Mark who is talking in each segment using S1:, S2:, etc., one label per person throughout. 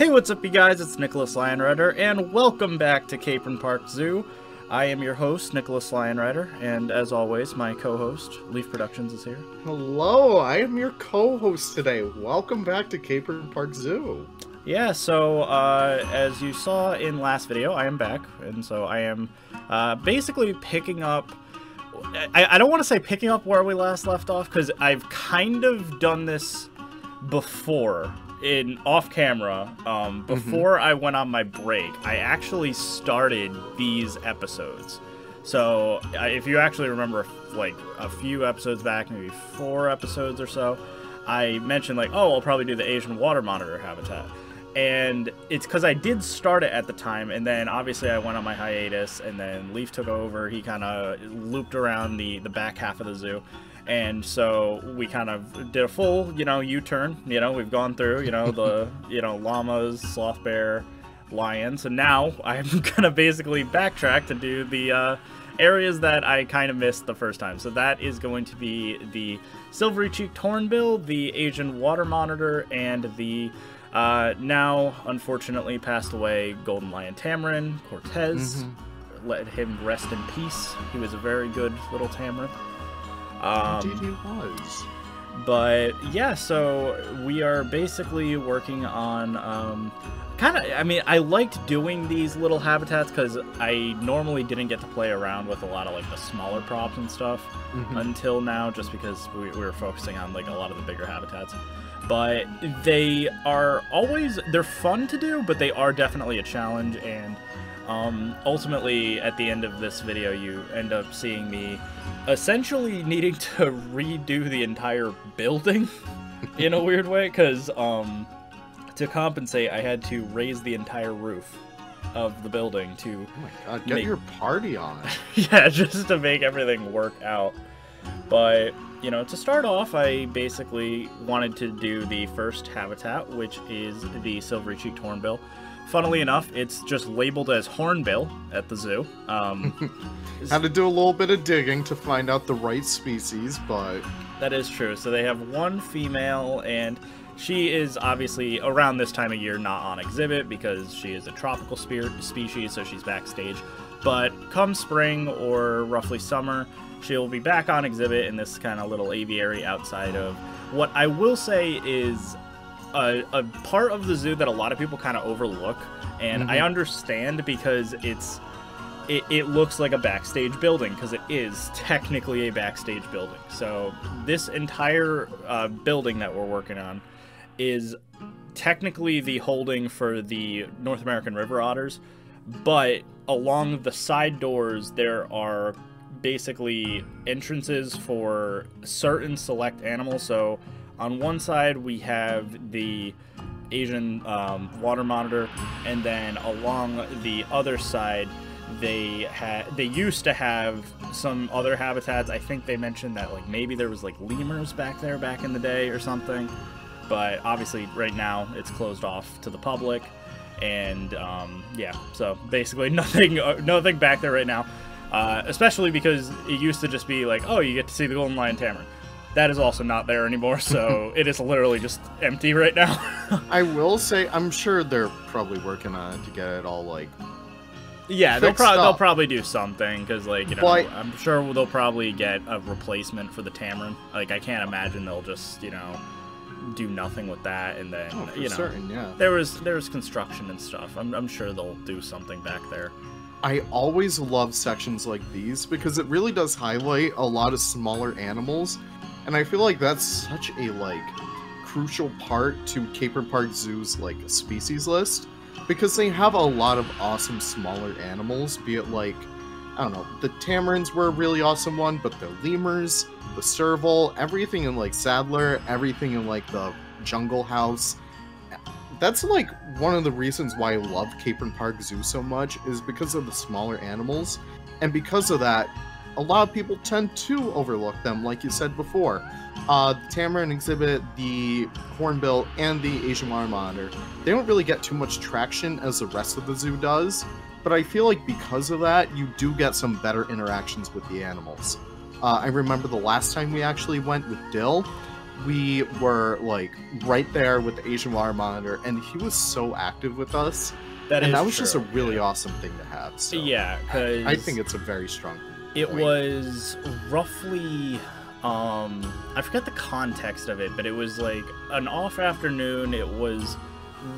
S1: Hey, what's up, you guys? It's Nicholas Lionrider, and welcome back to Capron Park Zoo. I am your host, Nicholas Lionrider, and as always, my co-host, Leaf Productions, is here.
S2: Hello, I am your co-host today. Welcome back to Capron Park Zoo.
S1: Yeah, so uh, as you saw in last video, I am back, and so I am uh, basically picking up. I, I don't want to say picking up where we last left off because I've kind of done this before in off camera um, before mm-hmm. I went on my break. I actually started these episodes. So if you actually remember, like a few episodes back, maybe four episodes or so, I mentioned like, oh, I'll probably do the Asian water monitor habitat. And it's because I did start it at the time, and then obviously I went on my hiatus, and then Leaf took over. He kind of looped around the the back half of the zoo, and so we kind of did a full you know u-turn. You know we've gone through you know the you know llamas sloth bear lions. And now i'm gonna basically backtrack to do the uh, areas that i kind of missed the first time. So that is going to be the silvery cheeked hornbill the asian water monitor and the uh, now unfortunately passed away golden lion tamarin cortez. Mm-hmm. let him rest in peace. He was a very good little tamarin
S2: um, Indeed, he was.
S1: But yeah, so we are basically working on um, kind of. I mean, I liked doing these little habitats because I normally didn't get to play around with a lot of like the smaller props and stuff mm-hmm. until now, just because we, we were focusing on like a lot of the bigger habitats but they are always they're fun to do but they are definitely a challenge and um, ultimately at the end of this video you end up seeing me essentially needing to redo the entire building in a weird way because um, to compensate, I had to raise the entire roof of the building to.
S2: Oh my god! Get make... your party on.
S1: yeah, just to make everything work out. But you know, to start off, I basically wanted to do the first habitat, which is the silvery cheeked hornbill. Funnily enough, it's just labeled as hornbill at the zoo. Um,
S2: Had to do a little bit of digging to find out the right species, but
S1: that is true. So they have one female, and she is obviously around this time of year not on exhibit because she is a tropical spe- species, so she's backstage. But come spring or roughly summer, she'll be back on exhibit in this kind of little aviary outside of what I will say is a, a part of the zoo that a lot of people kind of overlook, and mm-hmm. I understand because it's it, it, looks like a backstage building because it is technically a backstage building. So this entire uh, building that we're working on is technically the holding for the North American river otters, but along the side doors there are basically entrances for certain select animals. So on one side we have the Asian um, water monitor, and then along the other side they had they used to have some other habitats. I think they mentioned that like maybe there was like lemurs back there back in the day or something, but obviously right now it's closed off to the public, and um, yeah, so basically nothing uh, nothing back there right now. Uh, especially because it used to just be like, oh, you get to see the golden lion tamarin. That is also not there anymore, so it is literally just empty right now.
S2: I will say, I'm sure they're probably working on it to get it all like.
S1: Yeah, they'll probably they'll probably do something because like you know but, I'm sure they'll probably get a replacement for the Tamarin. Like I can't imagine they'll just you know do nothing with that and then
S2: oh,
S1: you know
S2: certain, yeah.
S1: there was there was construction and stuff. I'm I'm sure they'll do something back there.
S2: I always love sections like these because it really does highlight a lot of smaller animals and I feel like that's such a like crucial part to Capron Park Zoo's like species list because they have a lot of awesome smaller animals, be it like I don't know, the tamarins were a really awesome one, but the lemurs, the serval, everything in like Sadler, everything in like the jungle house. That's like one of the reasons why I love Capron Park Zoo so much is because of the smaller animals. And because of that, a lot of people tend to overlook them, like you said before. Uh, the Tamarin exhibit, the Hornbill, and the Asian Water Monitor, they don't really get too much traction as the rest of the zoo does, but I feel like because of that, you do get some better interactions with the animals. Uh, I remember the last time we actually went with Dill, we were like right there with the Asian water monitor, and he was so active with us.
S1: That
S2: and that was just a
S1: true.
S2: really awesome thing to have. So
S1: yeah,
S2: I think it's a very strong.
S1: It
S2: point.
S1: was roughly um I forget the context of it, but it was like an off afternoon. It was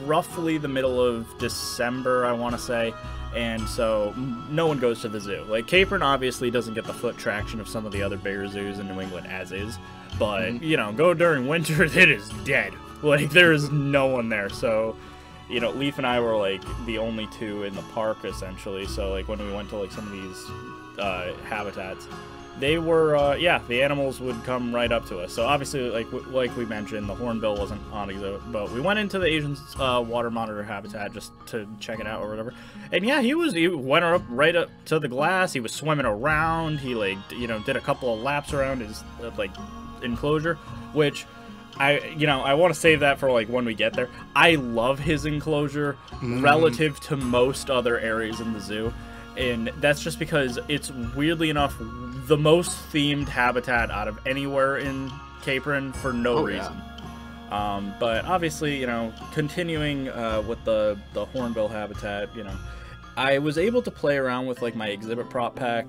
S1: roughly the middle of December, I want to say. And so no one goes to the zoo. Like Capron obviously doesn't get the foot traction of some of the other bigger zoos in New England as is, but
S2: Mhm.
S1: you know, go during winter it is dead. Like there is no one there. So you know, Leaf and I were like the only two in the park essentially. So like when we went to like some of these uh, habitats, they were uh, yeah, the animals would come right up to us. So obviously, like like we mentioned, the hornbill wasn't on exhibit, but we went into the Asian uh, water monitor habitat just to check it out or whatever. And yeah, he was he went up right up to the glass. He was swimming around. He like you know did a couple of laps around his uh, like enclosure, which. I, you know, I want to save that for like when we get there. I love his enclosure
S2: Mm.
S1: relative to most other areas in the zoo, and that's just because it's weirdly enough the most themed habitat out of anywhere in Capron for no
S2: Oh, yeah.
S1: reason. Um, but obviously, you know, continuing uh, with the the hornbill habitat, you know, I was able to play around with like my exhibit prop pack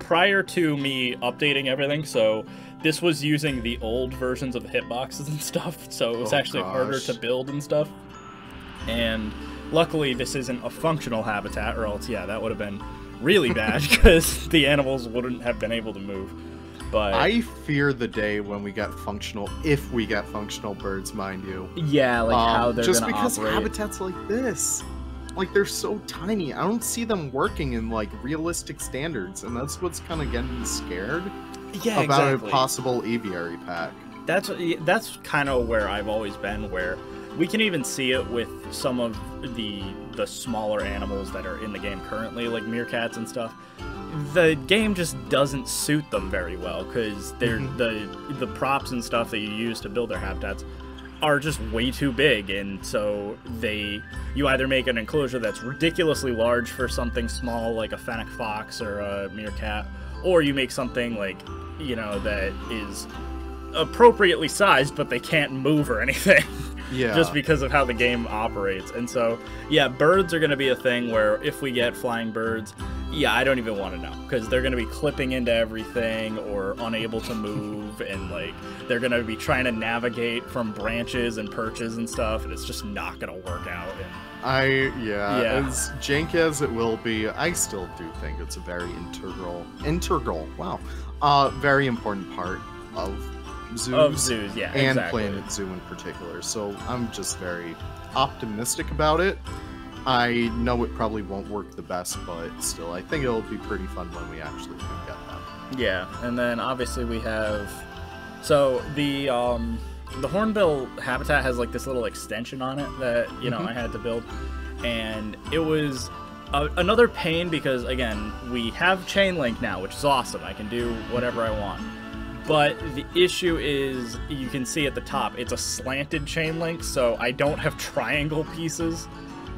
S1: prior to me updating everything. So this was using the old versions of the hitboxes and stuff. So it was
S2: Oh,
S1: actually harder to build and stuff. And luckily, this isn't a functional habitat, or else, yeah, that would have been really bad because the animals wouldn't have been able to move. But
S2: I fear the day when we get functional, if we get functional birds, mind you.
S1: yeah, like how
S2: Um,
S1: they're
S2: just because
S1: operate.
S2: habitats like this, like they're so tiny, I don't see them working in like realistic standards, and that's what's kind of getting me scared
S1: yeah,
S2: about
S1: exactly.
S2: a possible aviary pack.
S1: that's that's kind of where I've always been. Where we can even see it with some of the the smaller animals that are in the game currently, like meerkats and stuff. The game just doesn't suit them very well because they're
S2: Mhm.
S1: the the props and stuff that you use to build their habitats are just way too big and so they you either make an enclosure that's ridiculously large for something small like a fennec fox or a meerkat or you make something like you know that is appropriately sized but they can't move or anything
S2: Yeah.
S1: just because of how the game operates and so yeah birds are going to be a thing where if we get flying birds yeah i don't even want to know because they're going to be clipping into everything or unable to move and like they're going to be trying to navigate from branches and perches and stuff and it's just not going to work out and
S2: I yeah,
S1: Yeah.
S2: as jank as it will be, I still do think it's a very integral integral, wow. Uh very important part of zoos
S1: of zoos yeah
S2: and
S1: exactly.
S2: Planet Zoo in particular. So I'm just very optimistic about it. I know it probably won't work the best, but still I think it'll be pretty fun when we actually do get that.
S1: Yeah, and then obviously we have so the um the hornbill habitat has like this little extension on it that you know
S2: Mhm.
S1: I had to build, and it was another pain because again we have chain link now, which is awesome. I can do whatever I want. But the issue is, you can see at the top, it's a slanted chain link, so I don't have triangle pieces.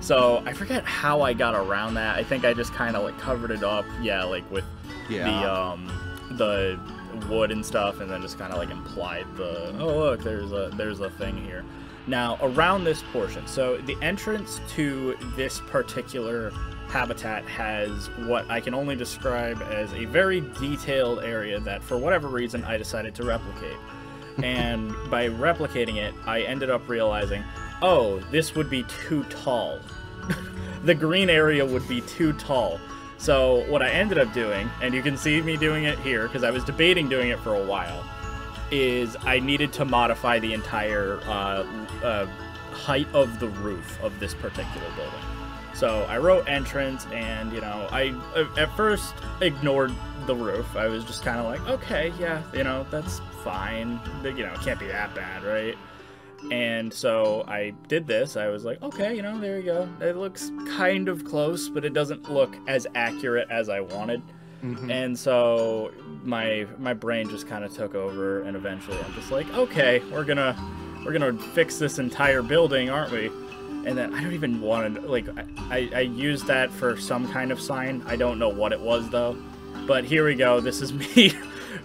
S1: So I forget how I got around that. I think I just kind of like covered it up, yeah, like with
S2: Yeah.
S1: the um the wood and stuff and then just kind of like implied the oh look there's a there's a thing here now around this portion so the entrance to this particular habitat has what i can only describe as a very detailed area that for whatever reason i decided to replicate and by replicating it i ended up realizing oh this would be too tall the green area would be too tall so what I ended up doing, and you can see me doing it here because I was debating doing it for a while, is I needed to modify the entire uh, uh, height of the roof of this particular building. So I wrote entrance, and you know, I at first ignored the roof. I was just kind of like, okay, yeah, you know, that's fine. You know, it can't be that bad, right? And so I did this. I was like, okay, you know, there you go. It looks kind of close, but it doesn't look as accurate as I wanted.
S2: Mhm.
S1: And so my my brain just kind of took over, and eventually I'm just like, okay, we're gonna we're gonna fix this entire building, aren't we? And then I don't even want to like I, I used that for some kind of sign. I don't know what it was though. But here we go. This is me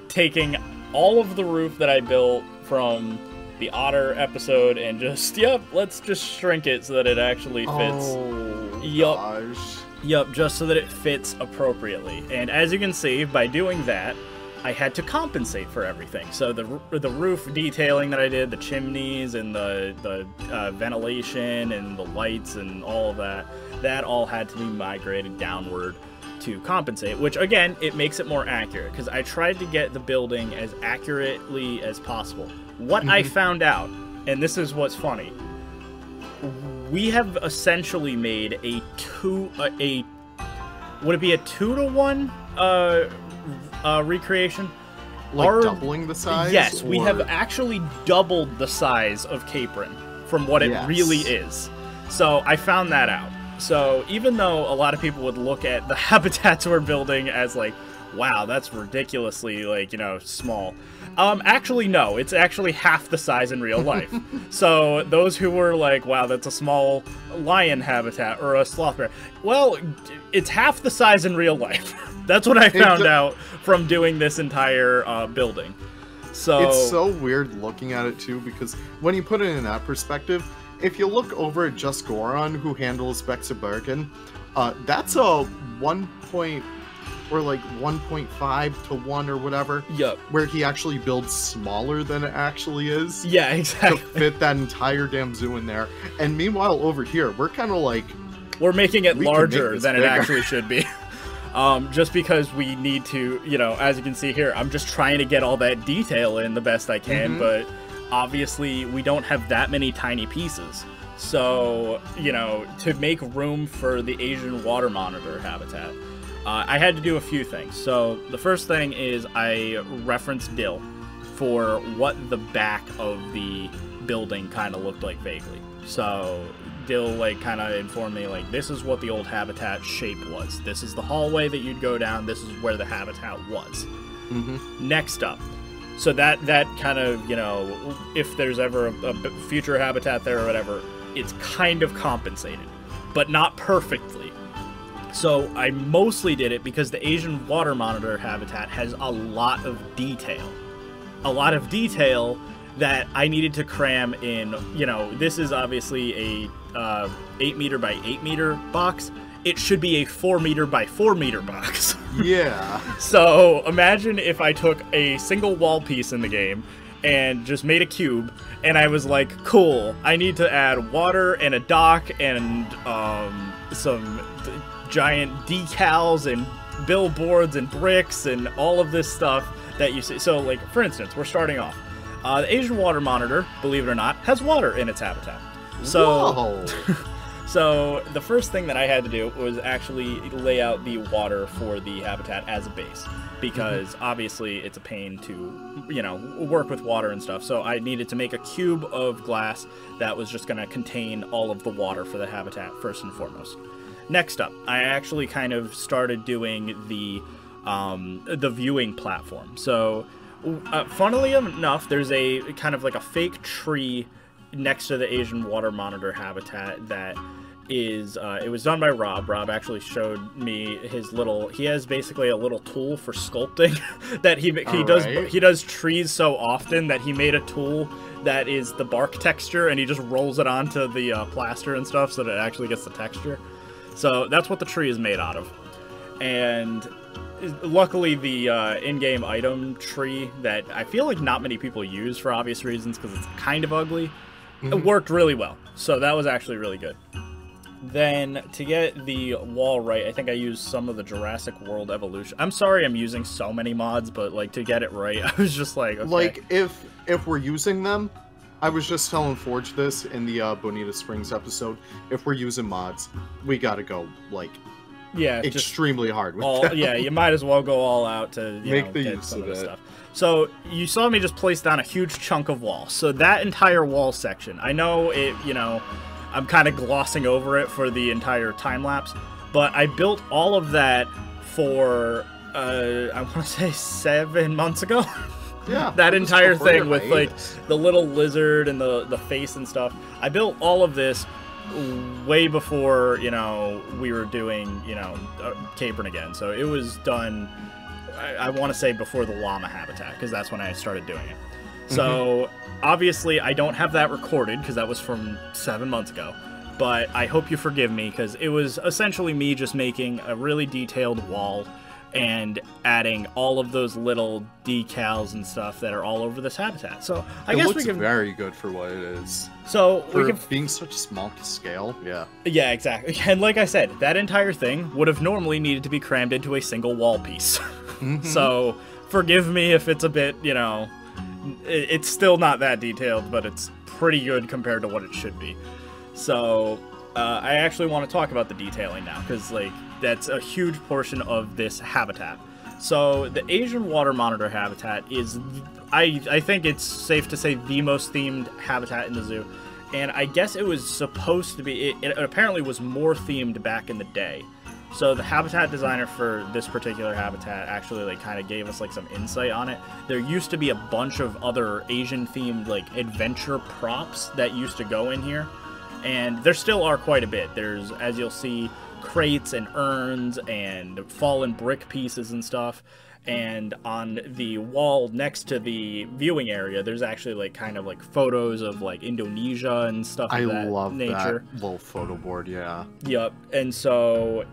S1: taking all of the roof that I built from the otter episode and just yep, let's just shrink it so that it actually fits.
S2: Oh,
S1: Yup.
S2: gosh.
S1: Yep, just so that it fits appropriately. And as you can see, by doing that, I had to compensate for everything. So the the roof detailing that I did, the chimneys and the the uh, ventilation and the lights and all of that, that all had to be migrated downward to compensate. Which again, it makes it more accurate because I tried to get the building as accurately as possible. What I
S2: Mhm.
S1: found out, and this is what's funny, we have essentially made a two a, a would it be a two to one uh, uh recreation
S2: Like
S1: Our-
S2: doubling the size?
S1: yes we have actually doubled the size of capron from what it really is so i found that out so even though a lot of people would look at the habitats we're building as like wow that's ridiculously like you know small um actually no it's actually half the size in real life. So those who were like wow that's a small lion habitat or a sloth bear well it's half the size in real life. That's what i found out from doing this entire uh, building. So
S2: It's so weird looking at it too because when you put it in that perspective, if you look over at Just Goron, who handles Bexabergen, uh, that's a one point or like 1.5 to 1 or whatever,
S1: Yup.
S2: where he actually builds smaller than it actually is
S1: Yeah,
S2: to
S1: exactly.
S2: fit that entire damn zoo in there. And meanwhile, over here, we're kind of like,
S1: We're making it
S2: We make
S1: larger than it actually should be. Um, just because we need to, you know, as you can see here, I'm just trying to get all that detail in the best I can,
S2: Mhm.
S1: but obviously we don't have that many tiny pieces. So, you know, to make room for the Asian water monitor habitat, uh, I had to do a few things. So, the first thing is I referenced Dill for what the back of the building kind of looked like vaguely. So, Dill like kind of informed me like this is what the old habitat shape was. This is the hallway that you'd go down. This is where the habitat was.
S2: mhm.
S1: Next up, so that that kind of you know if there's ever a future habitat there or whatever, it's kind of compensated, but not perfectly. So I mostly did it because the Asian water monitor habitat has a lot of detail, a lot of detail that I needed to cram in. You know, this is obviously a uh, eight meter by eight meter box. It should be a four meter by four meter box.
S2: yeah.
S1: So imagine if I took a single wall piece in the game and just made a cube, and I was like, cool, I need to add water and a dock and um, some giant decals and billboards and bricks and all of this stuff that you see. So, like, for instance, we're starting off. Uh, the Asian water monitor, believe it or not, has water in its habitat. So. so the first thing that I had to do was actually lay out the water for the habitat as a base because obviously it's a pain to you know work with water and stuff. So I needed to make a cube of glass that was just going to contain all of the water for the habitat first and foremost. Next up, I actually kind of started doing the um, the viewing platform. So, uh, funnily enough, there's a kind of like a fake tree next to the Asian water monitor habitat that is uh, it was done by Rob. Rob actually showed me his little. He has basically a little tool for sculpting that he he does.
S2: Alright.
S1: He does trees so often that he made a tool that is the bark texture, and he just rolls it onto the uh, plaster and stuff so that it actually gets the texture. So that's what the tree is made out of. And luckily, the uh, in-game item tree that I feel like not many people use for obvious reasons because it's kind of ugly, it
S2: Mhm.
S1: worked really well. So that was actually really good. Then to get the wall right, I think I used some of the Jurassic World evolution. I'm sorry, I'm using so many mods, but like to get it right, I was just like, okay.
S2: Like if if we're using them, I was just telling Forge this in the uh, Bonita Springs episode. If we're using mods, we gotta go like
S1: yeah,
S2: extremely hard with
S1: all yeah you might as well go all out to you
S2: Make
S1: know,
S2: the use of
S1: of stuff. So you saw me just place down a huge chunk of wall. So that entire wall section i know it you know i'm kind of glossing over it for the entire time lapse but i built all of that for uh i want to say seven months ago.
S2: Yeah,
S1: that entire thing with like the little lizard and the the face and stuff. I built all of this way before you know we were doing you know uh, Capron again. So it was done. I, I want to say before the llama habitat because that's when I started doing it. So obviously, I don't have that recorded because that was from seven months ago. But I hope you forgive me because it was essentially me just making a really detailed wall and adding all of those little decals and stuff that are all over this habitat. So I
S2: it
S1: guess
S2: looks
S1: we can.
S2: very good for what it is.
S1: so we can.
S2: being such small scale, yeah.
S1: Yeah, exactly. And like I said, that entire thing would have normally needed to be crammed into a single wall piece.
S2: Mhm.
S1: So forgive me if it's a bit, you know, it's still not that detailed, but it's pretty good compared to what it should be. So uh, I actually want to talk about the detailing now because like that's a huge portion of this habitat. So the Asian water monitor habitat is, I I think it's safe to say the most themed habitat in the zoo, and I guess it was supposed to be. It, it apparently was more themed back in the day. So the habitat designer for this particular habitat actually like kind of gave us like some insight on it. There used to be a bunch of other Asian themed like adventure props that used to go in here. And there still are quite a bit. There's as you'll see crates and urns and fallen brick pieces and stuff. And on the wall next to the viewing area, there's actually like kind of like photos of like Indonesia and stuff
S2: I
S1: that
S2: love
S1: nature.
S2: that little photo board, yeah.
S1: Yep. And so,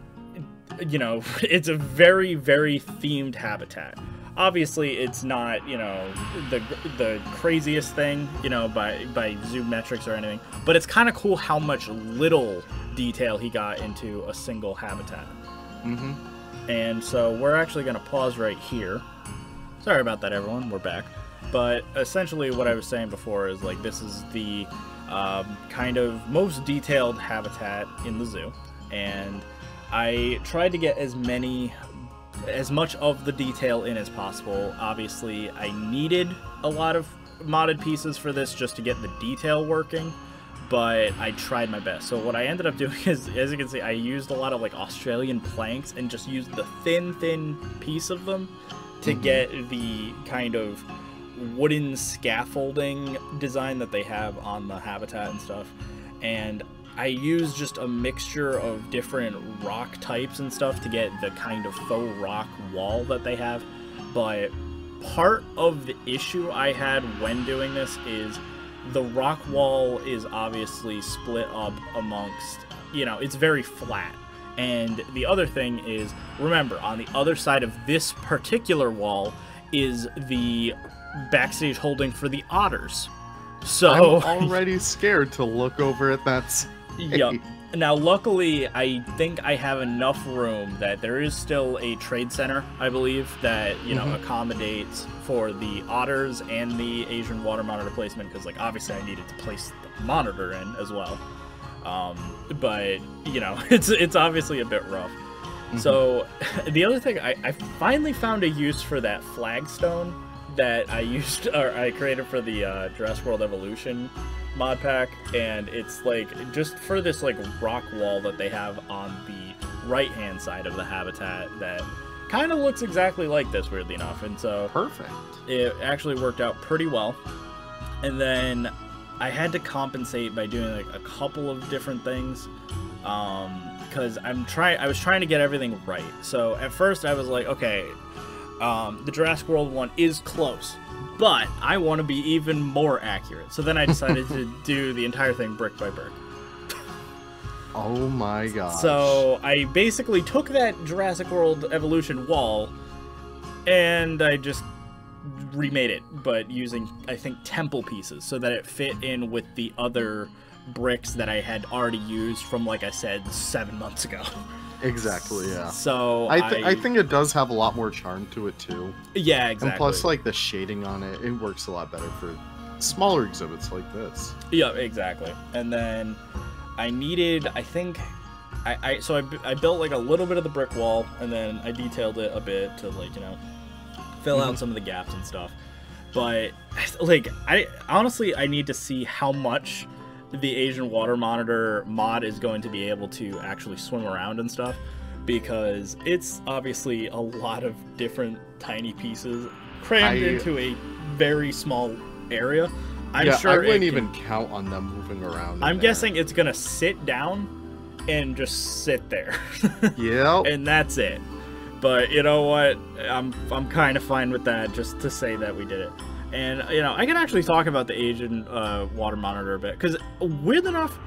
S1: you know, it's a very, very themed habitat. Obviously, it's not, you know, the the craziest thing, you know, by by zoo metrics or anything. But it's kind of cool how much little detail he got into a single habitat.
S2: Mm-hmm.
S1: And so we're actually going to pause right here. Sorry about that, everyone. We're back. But essentially, what I was saying before is like this is the um, kind of most detailed habitat in the zoo, and I tried to get as many, as much of the detail in as possible. Obviously, I needed a lot of modded pieces for this just to get the detail working but I tried my best. So what I ended up doing is, as you can see, I used a lot of like Australian planks and just used the thin, thin piece of them to mm-hmm. get the kind of wooden scaffolding design that they have on the habitat and stuff. And I use just a mixture of different rock types and stuff to get the kind of faux rock wall that they have. But part of the issue I had when doing this is the rock wall is obviously split up amongst, you know, it's very flat. And the other thing is, remember, on the other side of this particular wall is the backstage holding for the otters. So
S2: I'm already scared to look over at that.
S1: Yep. Now, luckily, I think I have enough room that there is still a trade center, I believe, that, you know,
S2: Mhm.
S1: accommodates for the otters and the Asian water monitor placement, because, like, obviously I needed to place the monitor in as well. Um, but, you know, it's, it's obviously a bit rough. So, the other thing, I, I finally found a use for that flagstone that I used, or I created for the uh, Jurassic World Evolution mod pack, and it's like just for this like rock wall that they have on the right hand side of the habitat that kind of looks exactly like this, weirdly enough. And so
S2: Perfect.
S1: it actually worked out pretty well. And then I had to compensate by doing like a couple of different things. Um, because I'm trying, I was trying to get everything right. So at first I was like, okay, um, the Jurassic World one is close, but I want to be even more accurate. So then I decided to do the entire thing brick by brick.
S2: Oh my god.
S1: So I basically took that Jurassic World Evolution wall and I just remade it, but using I think temple pieces so that it fit in with the other bricks that I had already used from like I said seven months ago.
S2: Exactly, yeah.
S1: So
S2: I, th- I think it does have a lot more charm to it too.
S1: yeah exactly.
S2: And plus, like the shading on it, it works a lot better for smaller exhibits like this.
S1: Yeah, exactly. And then I needed, I think, I, I so I, I built like a little bit of the brick wall, and then I detailed it a bit to like you know fill out
S2: Mhm.
S1: some of the gaps and stuff. But like I honestly I need to see how much the Asian water monitor mod is going to be able to actually swim around and stuff because it's obviously a lot of different tiny pieces crammed
S2: I-
S1: into a very small area. I'm
S2: yeah,
S1: sure
S2: I wouldn't
S1: can-
S2: even count on them moving around.
S1: I'm
S2: there.
S1: guessing it's gonna sit down and just sit there,
S2: Yep.
S1: and that's it. But you know what? I'm I'm kind of fine with that, just to say that we did it. And you know, I can actually talk about the Asian uh, water monitor a bit because weird enough,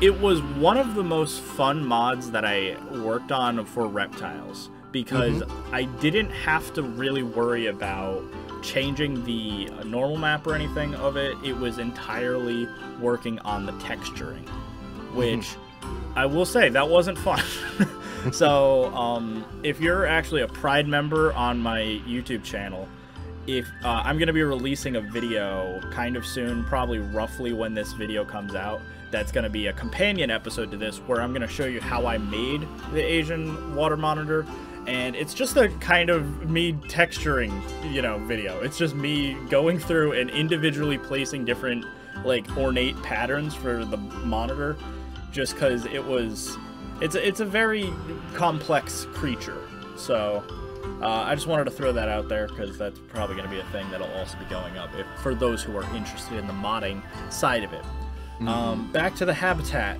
S1: it was one of the most fun mods that I worked on for reptiles because
S2: Mm-hmm.
S1: I didn't have to really worry about changing the normal map or anything of it. It was entirely working on the texturing, which I will say that wasn't fun. so, um, if you're actually a Pride member on my YouTube channel, if uh, I'm gonna be releasing a video kind of soon, probably roughly when this video comes out, that's gonna be a companion episode to this, where I'm gonna show you how I made the Asian water monitor, and it's just a kind of me texturing, you know, video. It's just me going through and individually placing different like ornate patterns for the monitor, just because it was, it's a, it's a very complex creature, so. Uh, I just wanted to throw that out there because that's probably going to be a thing that'll also be going up if, for those who are interested in the modding side of it. Um, back to the habitat.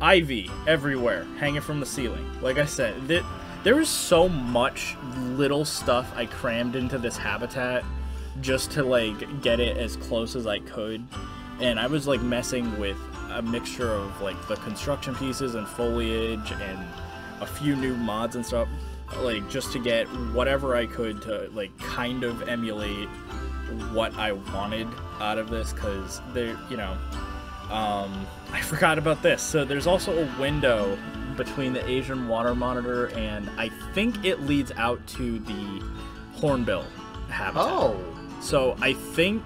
S1: Ivy everywhere, hanging from the ceiling. Like I said, th- there is so much little stuff I crammed into this habitat just to like get it as close as I could. And I was like messing with a mixture of like the construction pieces and foliage and a few new mods and stuff like just to get whatever I could to like kind of emulate what I wanted out of this because there you know um, I forgot about this. So there's also a window between the Asian water monitor and I think it leads out to the hornbill habitat.
S2: Oh,
S1: so I think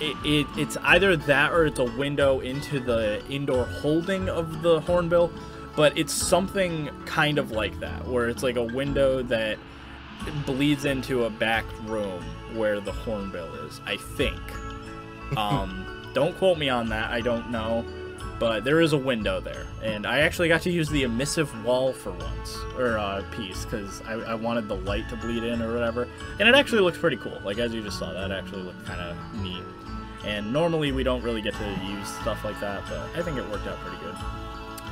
S1: it, it it's either that or it's a window into the indoor holding of the hornbill, but it's something kind of like that, where it's like a window that bleeds into a back room where the hornbill is. I think. Um, don't quote me on that. I don't know. But there is a window there, and I actually got to use the emissive wall for once, or uh, piece, because I, I wanted the light to bleed in or whatever, and it actually looks pretty cool. Like as you just saw, that actually looked kind of neat. And normally we don't really get to use stuff like that, but I think it worked out pretty good.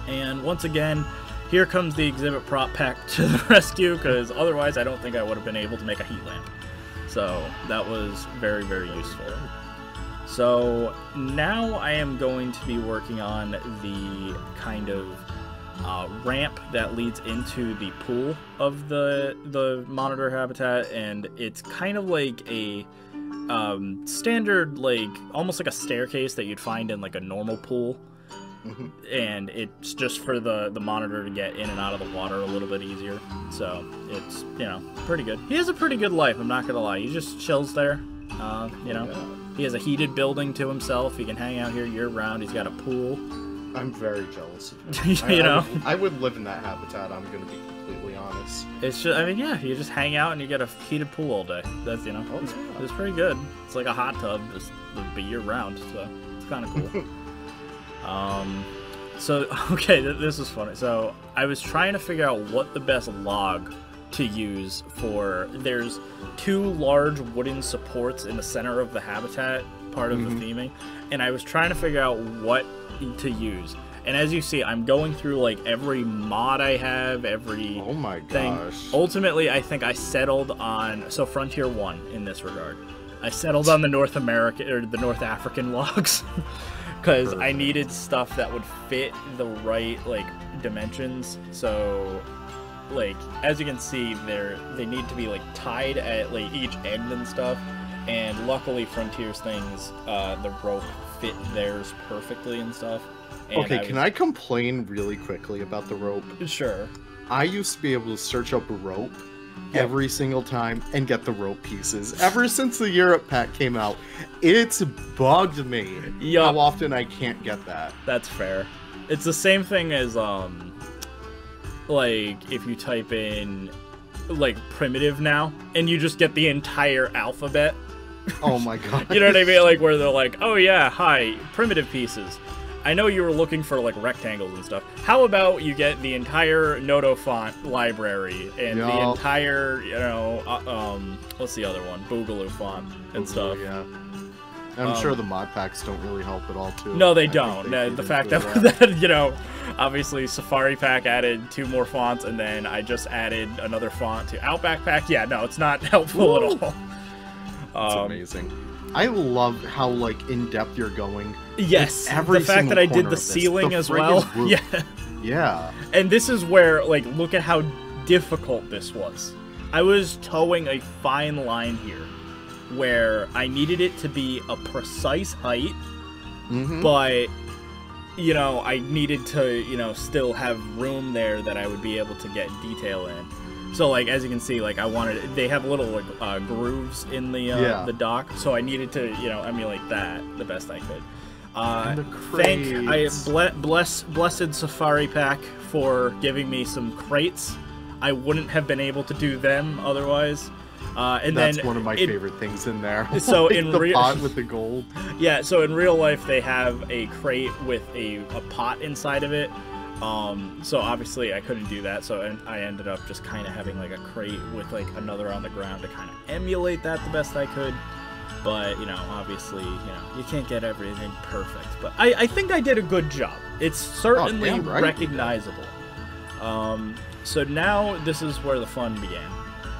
S1: And once again, here comes the exhibit prop pack to the rescue, because otherwise I don't think I would have been able to make a heat lamp. So that was very, very useful. So now I am going to be working on the kind of uh, ramp that leads into the pool of the the monitor habitat, and it's kind of like a um, standard, like almost like a staircase that you'd find in like a normal pool.
S2: Mhm.
S1: And it's just for the the monitor to get in and out of the water a little bit easier. So it's you know pretty good. He has a pretty good life. I'm not gonna lie. He just chills there. Uh, you know, he has a heated building to himself. He can hang out here year round. He's got a pool.
S2: I'm very jealous
S1: you
S2: I,
S1: know,
S2: I would, I would live in that habitat. I'm gonna be completely honest.
S1: it's just. I mean, yeah, you just hang out and you get a heated pool all day. That's you know,
S2: Oh,
S1: it's,
S2: yeah.
S1: it's pretty good. It's like a hot tub, just be year round. So it's kind of cool. um, so okay, th- this is funny. So I was trying to figure out what the best log to use for. There's two large wooden supports in the center of the habitat, part of
S2: Mhm.
S1: the theming, and I was trying to figure out what to use. And as you see, I'm going through like every mod I have, every
S2: Oh my
S1: thing.
S2: gosh.
S1: Ultimately, I think I settled on so Frontier won in this regard. I settled on the North American or the North African logs because I needed stuff that would fit the right like dimensions. So, like as you can see, they're they need to be like tied at like each end and stuff. And luckily, Frontier's things, uh, the rope fit theirs perfectly and stuff. And
S2: Okay, can
S1: was-
S2: I complain really quickly about the rope?
S1: Sure.
S2: I used to be able to search up a rope. Every single time and get the rope pieces. Ever since the Europe pack came out, it's bugged me
S1: Yup.
S2: how often I can't get that.
S1: That's fair. It's the same thing as um like if you type in like primitive now and you just get the entire alphabet.
S2: Oh my god.
S1: You know what I mean? Like where they're like, "Oh yeah, hi, primitive pieces." I know you were looking for like rectangles and stuff. How about you get the entire Noto font library and the entire, you know, uh, um, what's the other one? Boogaloo font and stuff.
S2: Yeah. I'm
S1: Um,
S2: sure the mod packs don't really help at all too.
S1: No, they
S2: I
S1: don't.
S2: they
S1: Uh, the fact that, that you know, obviously Safari Pack added two more fonts, and then I just added another font to Outback Pack. Yeah, no, it's not helpful at all.
S2: It's
S1: Um,
S2: amazing. I love how like in depth you're going.
S1: Yes,
S2: every
S1: the fact that I did the ceiling
S2: The
S1: as well.
S2: roof.
S1: Yeah.
S2: Yeah.
S1: And this is where, like, look at how difficult this was. I was towing a fine line here where I needed it to be a precise height,
S2: Mm-hmm.
S1: but, you know, I needed to, you know, still have room there that I would be able to get detail in. So, like, as you can see, like, I wanted, they have little, like, uh, grooves in the, uh,
S2: Yeah.
S1: the dock, so I needed to, you know, emulate that the best I could. Uh,
S2: And the
S1: thank I ble- bless blessed Safari Pack for giving me some crates. I wouldn't have been able to do them otherwise. Uh, and
S2: That's
S1: then
S2: one of my
S1: it-
S2: favorite things in there.
S1: So
S2: Like
S1: in
S2: the
S1: rea-
S2: pot with the gold.
S1: Yeah, so in real life they have a crate with a, a pot inside of it. Um, so obviously I couldn't do that, so I ended up just kind of having like a crate with like another on the ground to kind of emulate that the best I could. But you know, obviously, you know, you can't get everything perfect. But I, I think I did a good job. It's certainly
S2: Oh, right
S1: recognizable. Um, so now this is where the fun began.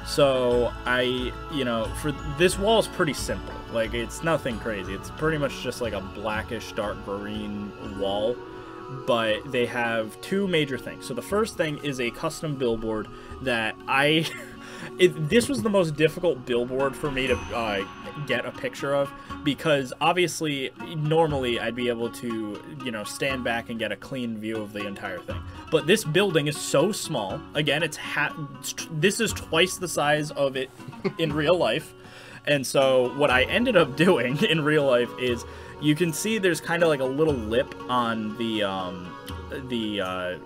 S1: So I, you know, for this wall is pretty simple. Like it's nothing crazy. It's pretty much just like a blackish dark green wall. But they have two major things. So the first thing is a custom billboard that I it, this was the most difficult billboard for me to uh, get a picture of because obviously normally I'd be able to you know stand back and get a clean view of the entire thing. But this building is so small. Again it's ha- this is twice the size of it in real life. And so what I ended up doing in real life is you can see there's kind of like a little lip on the um, the uh,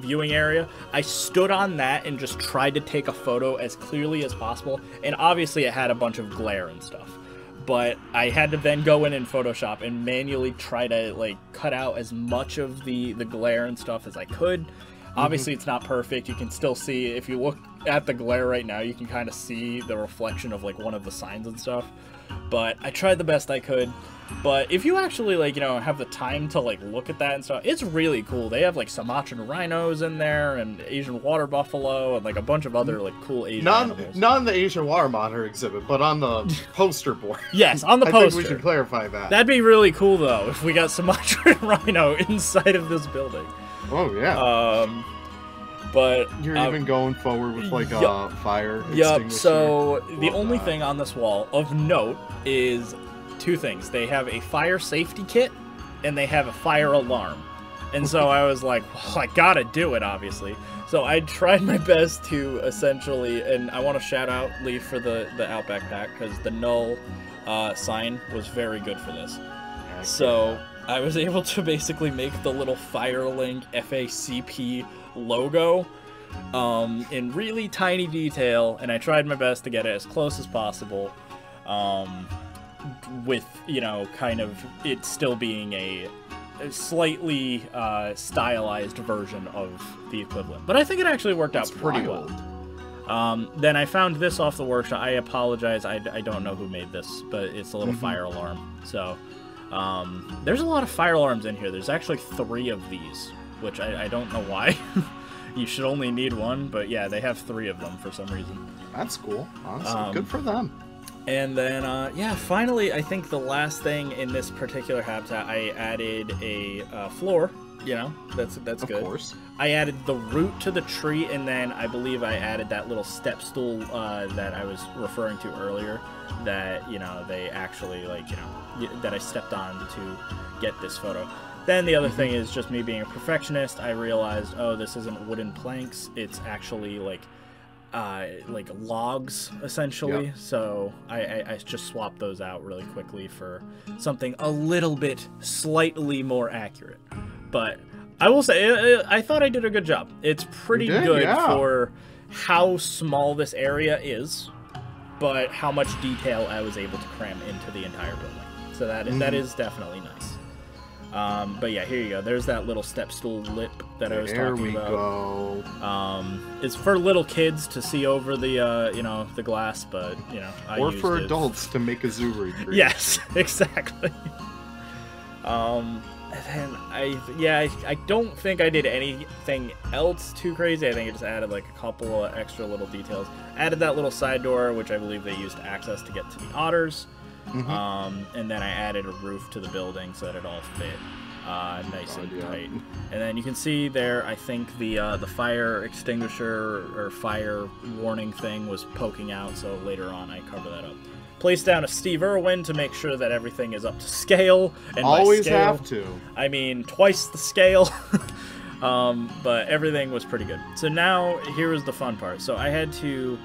S1: viewing area. I stood on that and just tried to take a photo as clearly as possible. And obviously it had a bunch of glare and stuff. But I had to then go in in Photoshop and manually try to like cut out as much of the the glare and stuff as I could. Obviously it's not perfect. You can still see if you look at the glare right now, you can kind of see the reflection of like one of the signs and stuff. But I tried the best I could. But if you actually like, you know, have the time to like look at that and stuff, it's really cool. They have like Sumatran rhinos in there and Asian water buffalo and like a bunch of other like cool Asian
S2: Not,
S1: animals.
S2: not on the Asian water monitor exhibit, but on the poster board.
S1: yes, on the
S2: I
S1: poster.
S2: think we should clarify that.
S1: That'd be really cool though if we got Sumatran rhino inside of this building.
S2: oh yeah.
S1: Um, but
S2: You're even going forward with like a
S1: yup.
S2: fire
S1: Yep. So the only
S2: that.
S1: thing on this wall of note is two things. They have a fire safety kit and they have a fire alarm. And so I was like, well, I gotta do it, obviously. So I tried my best to essentially, and I want to shout out Lee for the the Outback pack because the null uh, sign was very good for this. So I was able to basically make the little Firelink FACP logo um, in really tiny detail, and I tried my best to get it as close as possible. Um, with you know, kind of it still being a, slightly uh, stylized version of the equivalent, but I think it actually worked out pretty
S2: wild.
S1: well. Um, then I found this off the workshop. I apologize. I, I don't know who made this, but it's a little
S2: Mhm.
S1: fire alarm. So um, there's a lot of fire alarms in here. There's actually three of these, which I, I don't know why. you should only need one, but yeah, they have three of them for some reason.
S2: That's cool. Honestly,
S1: Um,
S2: good for them.
S1: And then, uh, yeah, finally, I think the last thing in this particular habitat, I added a uh, floor. You know, that's that's
S2: Of
S1: good.
S2: course.
S1: I added the root to the tree, and then I believe I added that little step stool uh, that I was referring to earlier. That you know they actually like you know that I stepped on to get this photo. Then the other thing is just me being a perfectionist. I realized, oh, this isn't wooden planks; it's actually like uh, like logs essentially.
S2: Yep.
S1: So I, I, I just swapped those out really quickly for something a little bit slightly more accurate. But I will say, uh, I thought I did a good job. It's pretty
S2: did,
S1: good
S2: yeah.
S1: for how small this area is, but how much detail I was able to cram into the entire building. So that is, that
S2: Mhm.
S1: is definitely nice. Um, but yeah, here you go. There's that little step stool lip that I was
S2: there
S1: talking
S2: we
S1: about.
S2: go.
S1: Um, it's for little kids to see over the uh, you know the glass, but you know I
S2: or for
S1: it.
S2: adults to make a zoo retreat.
S1: Yes, exactly. Um, And then I, yeah, I, I don't think I did anything else too crazy. I think I just added like a couple of extra little details. Added that little side door, which I believe they used access to get to the otters.
S2: Mhm.
S1: Um, and then I added a roof to the building so that it all fit uh, nice and tight. And then you can see there, I think the uh, the fire extinguisher or fire warning thing was poking out. So later on, I cover that up. Place down a Steve Irwin to make sure that everything is up to scale. And
S2: Always
S1: scale,
S2: have to.
S1: I mean, twice the scale. um, but everything was pretty good. So now here is the fun part. So I had to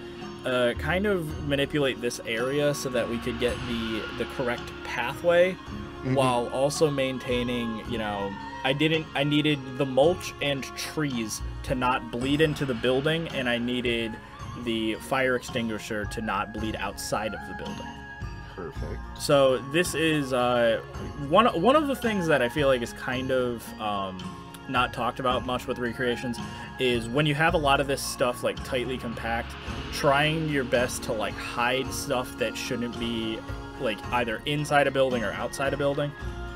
S1: uh, kind of manipulate this area so that we could get the the correct pathway,
S2: Mhm.
S1: while also maintaining, you know, I didn't. I needed the mulch and trees to not bleed into the building, and I needed the fire extinguisher to not bleed outside of the building.
S2: Perfect.
S1: So this is uh, one one of the things that I feel like is kind of um, not talked about much with recreations is when you have a lot of this stuff like tightly compact, trying your best to like hide stuff that shouldn't be like either inside a building or outside a building.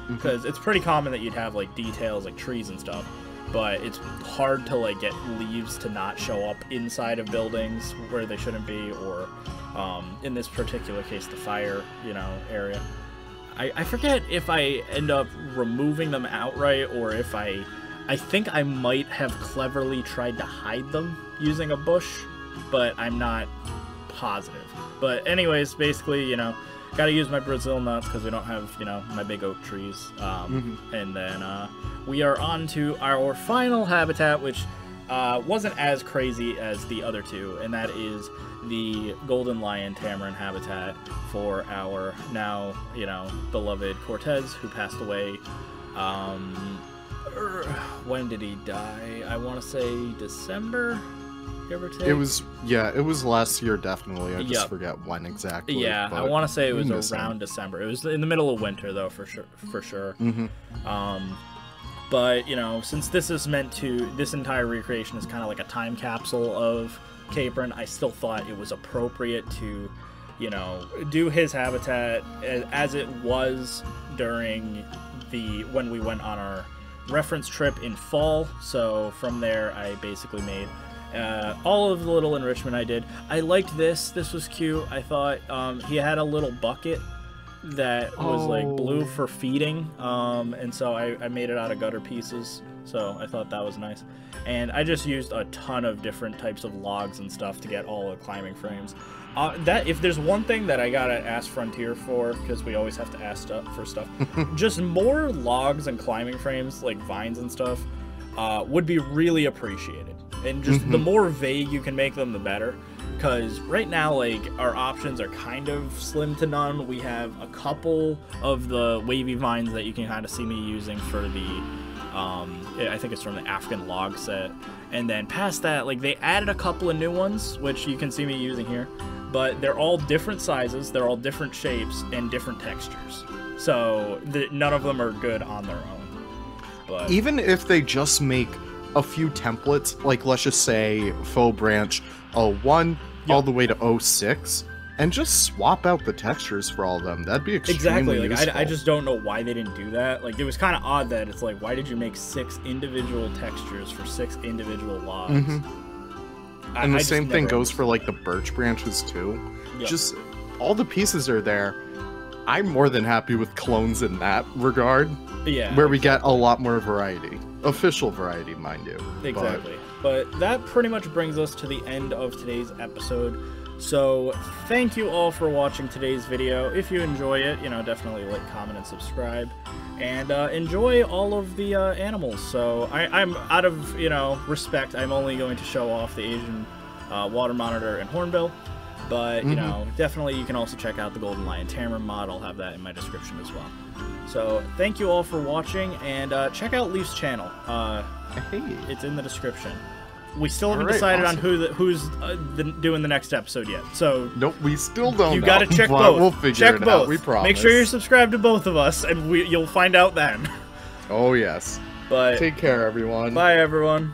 S1: Because it's pretty common that you'd have like details like trees and stuff but it's hard to like get leaves to not show up inside of buildings where they shouldn't be or um, in this particular case the fire you know area. I, I forget if i end up removing them outright or if i i think i might have cleverly tried to hide them using a bush but i'm not positive. But anyways basically you know gotta use my brazil nuts because we don't have you know my big oak trees um, and then uh, we are on to our final habitat which uh, wasn't as crazy as the other two and that is the golden lion tamarin habitat for our now you know beloved cortez who passed away um, when did he die i want to say december give or take
S2: It was yeah, it was last year definitely. I just forget when exactly.
S1: yeah i want to say it was
S2: miss him.
S1: around december it was in the middle of winter though for sure for sure
S2: Mhm.
S1: Um, but you know, since this is meant to, this entire recreation is kind of like a time capsule of Capron. I still thought it was appropriate to, you know, do his habitat as it was during the when we went on our reference trip in fall. So from there, I basically made. Uh, all of the little enrichment I did. I liked this. This was cute. I thought um, he had a little bucket that was like blue
S2: Oh.
S1: for feeding um, and so I, I made it out of gutter pieces so i thought that was nice and i just used a ton of different types of logs and stuff to get all the climbing frames uh, that if there's one thing that i gotta ask frontier for because we always have to ask stuff for stuff just more logs and climbing frames like vines and stuff uh, would be really appreciated and just the
S2: Mhm.
S1: more vague you can make them the better because right now like our options are kind of slim to none. We have a couple of the wavy vines that you can kind of see me using for the um, i think it's from the african log set. And then past that like they added a couple of new ones which you can see me using here but they're all different sizes they're all different shapes and different textures. So the, none of them are good on their own but
S2: Even if they just make a few templates, like let's just say faux branch 01 all the way to 06, and just swap out the textures for all of them, that'd be extremely
S1: Exactly. Like. I, I just don't know why they didn't do that. Like it was kind of odd that it's like, why did you make six individual textures for six individual logs?
S2: Mhm.
S1: I-
S2: and
S1: I
S2: the
S1: just
S2: same thing goes for like the birch branches too.
S1: Yep.
S2: Just all the pieces are there. I'm more than happy with clones in that regard,
S1: yeah,
S2: where we get a lot more variety, official variety, mind you.
S1: Exactly. But that pretty much brings us to the end of today's episode. So thank you all for watching today's video. If you enjoy it, you know, definitely like, comment, and subscribe. And uh, enjoy all of the uh, animals. So I, I'm out of you know respect. I'm only going to show off the Asian uh, water monitor and hornbill. But you
S2: Mhm.
S1: know, definitely you can also check out the Golden Lion Tamarin mod. I'll have that in my description as well. So thank you all for watching, and uh, check out Leaf's channel. Uh,
S2: Hey.
S1: it's in the description. We still haven't
S2: Alright,
S1: decided
S2: awesome.
S1: on who the, who's uh, the, doing the next episode yet. So
S2: Nope, we still don't.
S1: you got to check both.
S2: We'll figure
S1: check
S2: it
S1: both.
S2: out. We promise.
S1: Make sure you're subscribed to both of us, and we, you'll find out then.
S2: Oh yes.
S1: But
S2: Take care, everyone.
S1: bye, everyone.